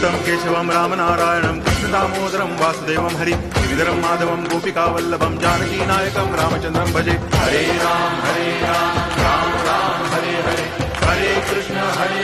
अच्युतम केशवम राम नारायणम कृष्ण दामोदरम वासुदेव, हरि श्रीधरम माधवम गोपिका वल्लभम जानकी नायकम रामचंद्रम भजे। हरे राम हरे राम राम राम, हरे हरे। हरे कृष्ण, हरे